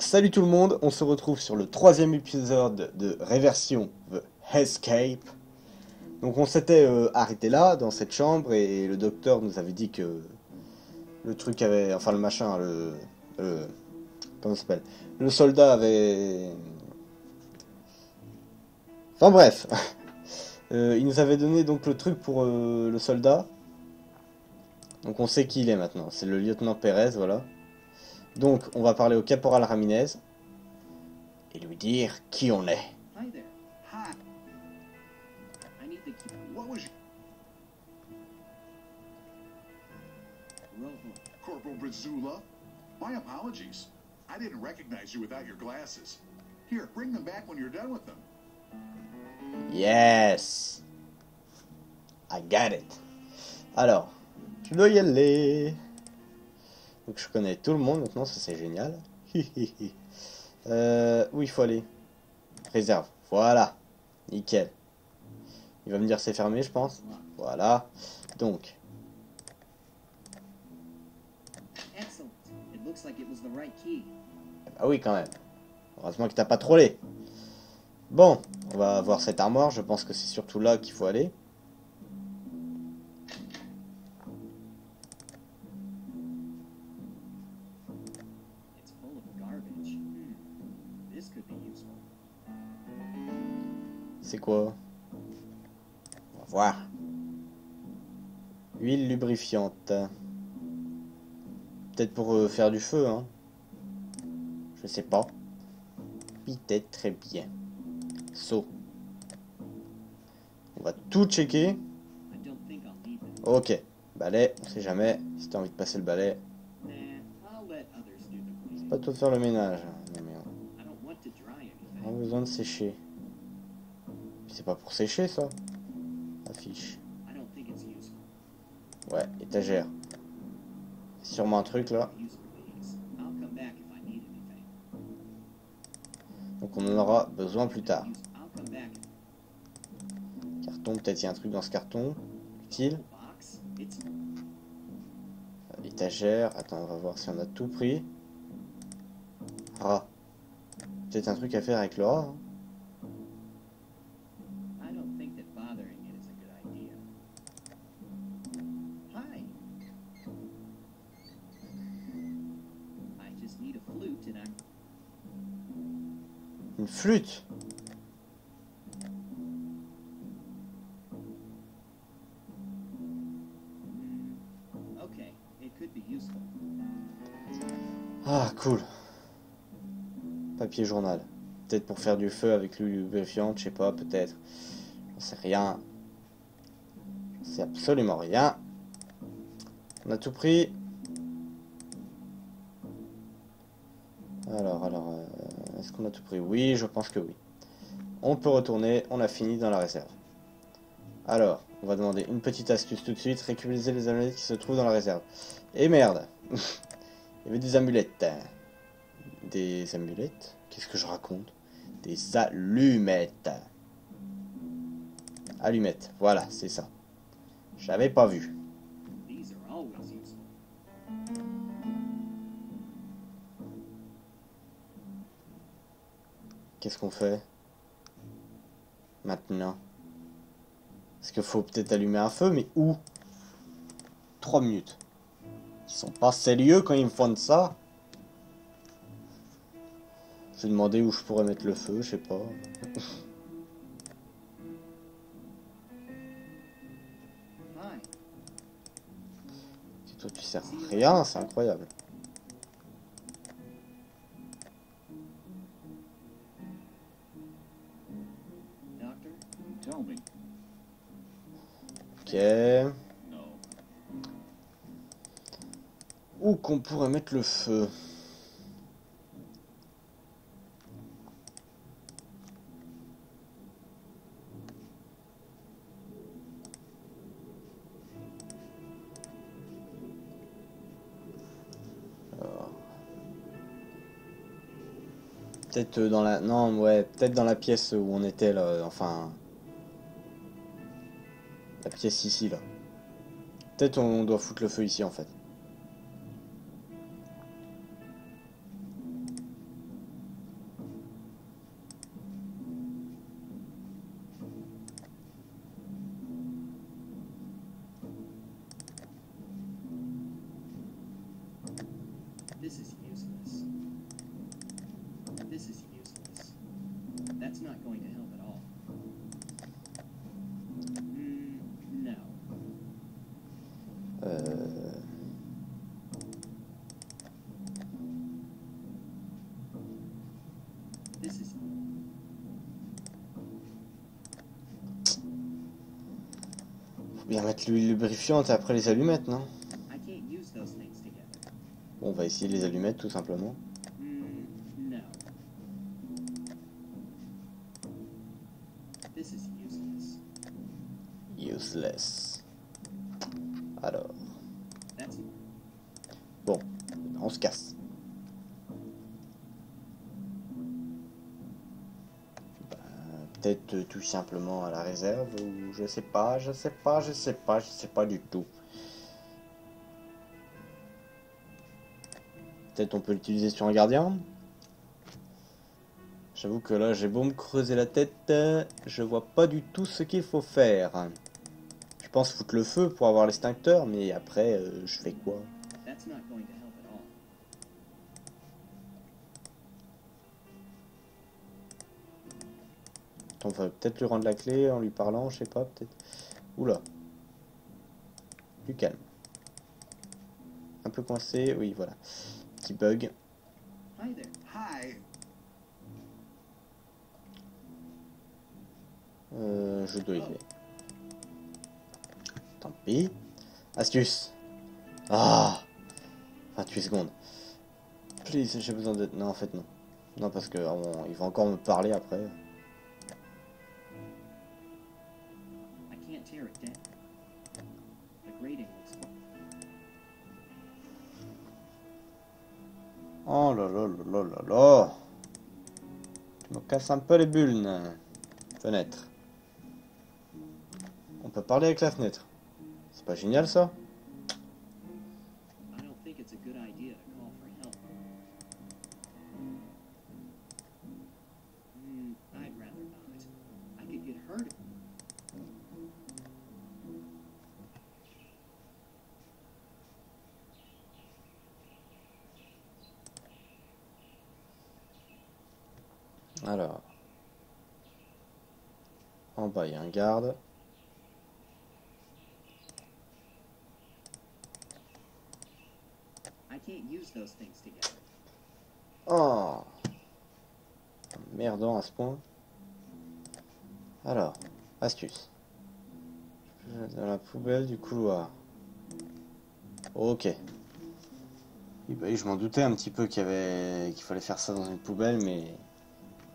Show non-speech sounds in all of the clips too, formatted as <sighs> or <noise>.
Salut tout le monde, on se retrouve sur le troisième épisode de Réversion The Escape. Donc on s'était euh, arrêté là, dans cette chambre, et le docteur nous avait dit que le truc avait... Enfin le machin, le... le comment ça s'appelle? Le soldat avait... Enfin bref. <laughs> Euh, il nous avait donné donc le truc pour euh, le soldat. Donc on sait qui il est maintenant. C'est le lieutenant Pérez, voilà. Donc on va parler au caporal Ramirez et lui dire qui on est. Hi there. Hi. I need to keep. What was your... Corporal Brazula? My apologies. I didn't recognize you without your glasses. Here, bring them back when you're done with them. Yes. I got it. Alors, je dois y aller. Donc je connais tout le monde maintenant, ça c'est génial. <laughs> euh, où il faut aller? Réserve. Voilà. Nickel. Il va me dire c'est fermé, je pense. Voilà. Donc, ah oui quand même. Heureusement qu'il t'a pas trollé. Bon, on va voir cette armoire. Je pense que c'est surtout là qu'il faut aller. C'est quoi? On va voir. Huile lubrifiante. Peut-être pour euh, faire du feu, hein. Je sais pas. Peut-être très bien. Saut. On va tout checker. Ok. Balai, on sait jamais. Si t'as envie de passer le balai. Pas tout faire le ménage. Non, mais want to dry on a besoin de sécher. C'est pas pour sécher ça Affiche. Ouais, étagère. Sûrement un truc là. Donc on en aura besoin plus tard. Carton, peut-être il y a un truc dans ce carton. Utile. Euh, Étagère. Attends, on va voir si on a tout pris. Rat. Peut-être un truc à faire avec le rat. hein. Une flûte. Ah, cool. Papier journal. Peut-être pour faire du feu avec l'huile lubrifiante, je sais pas, peut-être. J'en sais rien. J'en sais absolument rien. On a tout pris. Alors, alors, euh, est-ce qu'on a tout pris? Oui, je pense que oui. On peut retourner, on a fini dans la réserve. Alors, on va demander une petite astuce tout de suite, récupérer les amulettes qui se trouvent dans la réserve. Et merde <laughs> Il y avait des amulettes. Des amulettes? Qu'est-ce que je raconte? Des allumettes. Allumettes, voilà, c'est ça. J'avais pas vu. Qu'est-ce qu'on fait Maintenant? Est-ce qu'il faut peut-être allumer un feu, mais où? 3 minutes. Ils sont pas sérieux quand ils me font ça Je vais demander où je pourrais mettre le feu, je sais pas. <laughs> Et toi tu sers rien, c'est incroyable. Où qu'on pourrait mettre le feu. Peut-être dans la... Non, ouais, peut-être dans la pièce où on était, là, enfin pièce ici, là. Peut-être on doit foutre le feu ici, en fait. Bien mettre l'huile lubrifiante et après les allumettes, non. Bon, on va essayer les allumettes tout simplement. Mm, is useless. Alors, That's on se casse. Peut-être euh, tout simplement à la réserve ou je sais pas, je sais pas, je sais pas, je sais pas du tout. Peut-être on peut l'utiliser sur un gardien. J'avoue que là j'ai beau me creuser la tête, euh, je vois pas du tout ce qu'il faut faire. Je pense foutre le feu pour avoir l'extincteur, mais après euh, je fais quoi? On va peut-être lui rendre la clé en lui parlant, je sais pas, peut-être. Oula. Plus calme. Un peu coincé, oui, voilà. Petit bug. Hi there. Hi. Euh, je dois y aller. Tant pis. Astuce. Ah 28 secondes. Please, j'ai besoin de... Non, en fait, non. Non, parce que on- il va encore me parler après. Tear it down. The grating looks. Oh là là là là là là. Tu me casses un peu les bulles. Fenêtre. On peut parler avec la fenêtre. C'est pas génial ça? Alors. En bas, il y a un garde. Oh Merdant à ce point. Alors, astuce. Dans la poubelle du couloir. Ok. Bah je m'en doutais un petit peu qu'il y avait qu'il fallait faire ça dans une poubelle, mais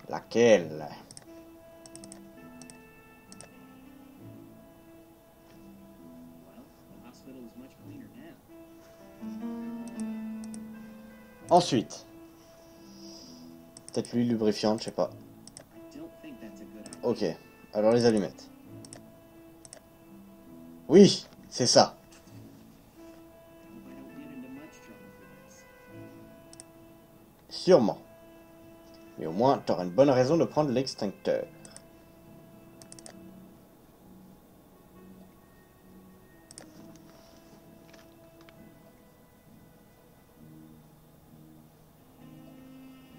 laquelle? Ensuite, peut-être l'huile lubrifiante, je sais pas. Ok, alors les allumettes. Oui, c'est ça. Sûrement. Mais au moins, t'auras une bonne raison de prendre l'extincteur.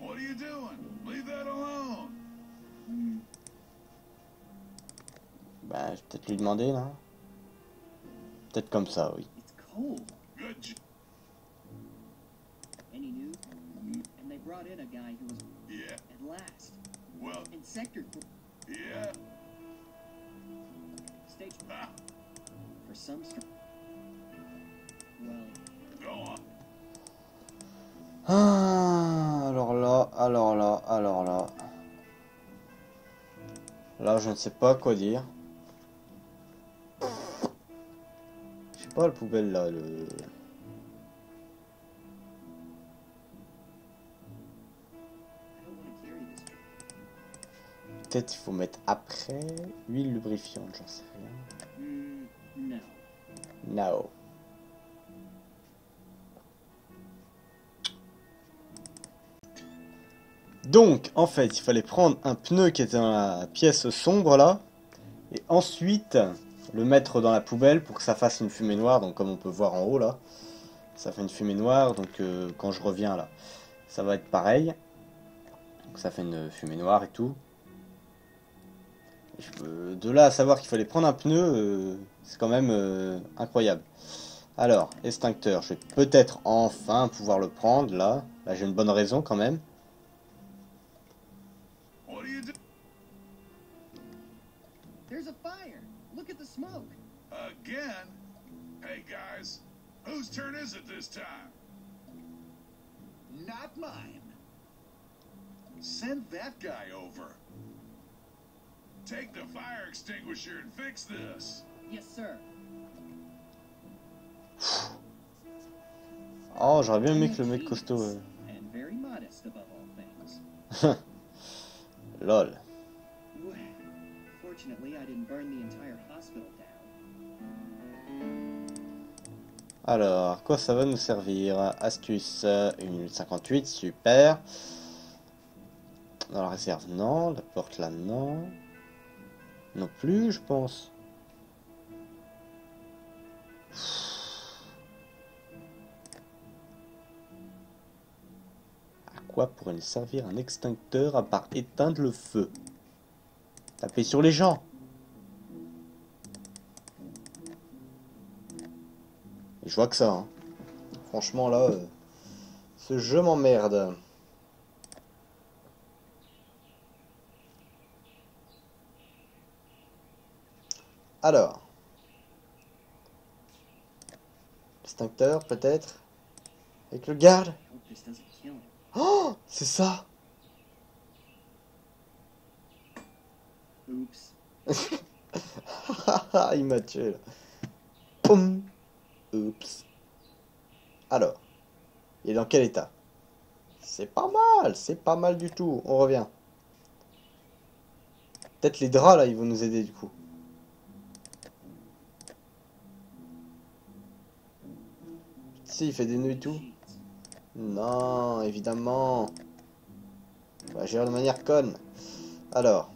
What are you doing? Leave that alone. Ben, je vais peut-être lui demander, là. Peut-être comme ça, oui. It's cold. Good. j- Any news? And they brought in a guy who was Yeah. at last Well, in sector yeah. stage Ah, for some str- Well, go on. Ah, alors là, alors là, alors là. Là, je ne sais pas quoi dire. Je sais pas, la poubelle, là, le... Peut-être il faut mettre après huile lubrifiante, j'en sais rien. Mm, no. No. Donc, en fait, il fallait prendre un pneu qui était dans la pièce sombre là, et ensuite le mettre dans la poubelle pour que ça fasse une fumée noire. Donc, comme on peut voir en haut là, ça fait une fumée noire. Donc, euh, quand je reviens là, ça va être pareil. Donc, ça fait une fumée noire et tout. De là à savoir qu'il fallait prendre un pneu, euh, c'est quand même euh, incroyable. Alors, extincteur, je vais peut-être enfin pouvoir le prendre là. Là, j'ai une bonne raison quand même. What are you doing? There's a fire. Look at the smoke. Again? Hey, guys. Whose turn is it this time? Not mine. Send that guy over. Take the fire extinguisher and fix this. Yes, sir. <sighs> Oh, j'aurais bien aimé que le mec costaud. euh. <laughs> Lol. Well, Fortunately, I didn't burn the entire hospital down. Alors, quoi ça va nous servir? Astuce, euh, 1 minute 58, super. Dans la réserve, non. La porte là, non. Non plus, je pense. À quoi pourrait servir un extincteur à part éteindre le feu? Taper sur les gens je vois que ça. hein. Franchement, là, euh, ce jeu m'emmerde. Alors. Extincteur, peut-être Avec le garde. Oh C'est ça Oops. <laughs> Il m'a tué là. Poum Oups. Alors. Il est dans quel état? C'est pas mal, c'est pas mal du tout. On revient. Peut-être les draps là, ils vont nous aider du coup. Si, il fait des nœuds et tout. Non, évidemment. On va gérer de manière conne. Alors.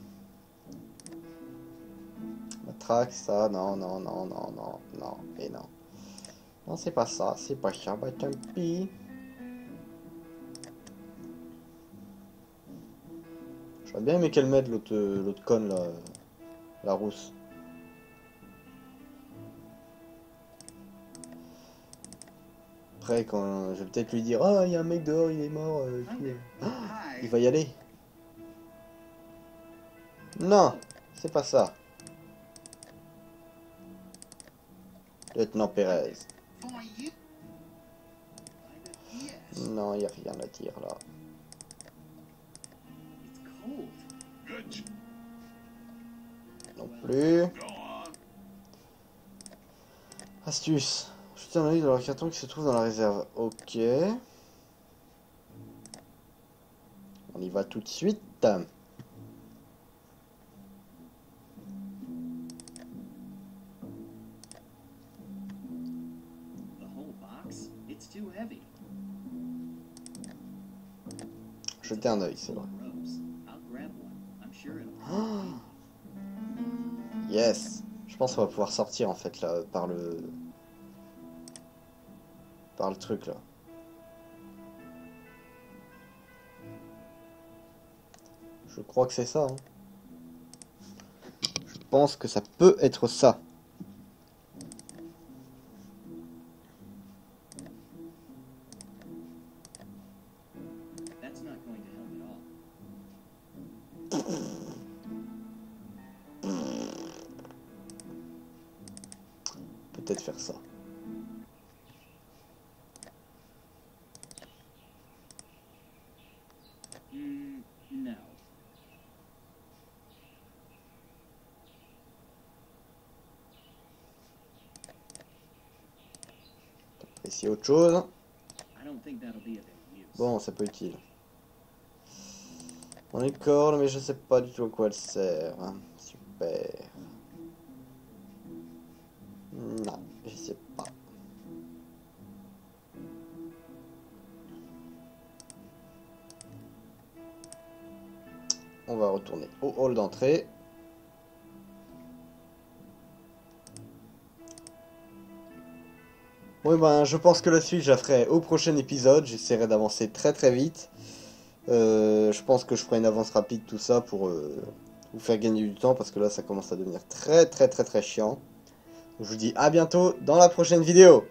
Matraque, ça, non, non, non, non, non, non, et non. Non, c'est pas ça, c'est pas ça, bah tant pis. Bien aimé qu'elle m'aide, l'autre conne, là. La rousse. Après, quand je vais peut-être lui dire, ah, il y a un mec dehors, il est mort, euh, tout. Hi. Il va y aller. Non, c'est pas ça. Lieutenant Pérez. Non, il n'y a rien à dire là. Non plus. Astuce. Jeter un œil dans le carton qui se trouve dans la réserve. Ok. On y va tout de suite. Jeter un œil, c'est vrai. <gasps> Yes. Je pense qu'on va pouvoir sortir en fait là par le par le truc là. Je crois que c'est ça. hein. Je pense que ça peut être ça. Any use. Bon, ça peut être utile. On est corde, mais je sais pas du tout à quoi elle sert. Super. Non, je sais pas. On va retourner au hall d'entrée. Ben, je pense que la suite, je la ferai au prochain épisode. J'essaierai d'avancer très très vite. Euh, je pense que je ferai une avance rapide, tout ça, pour euh, vous faire gagner du temps, parce que là, ça commence à devenir très très très très chiant. Je vous dis à bientôt dans la prochaine vidéo.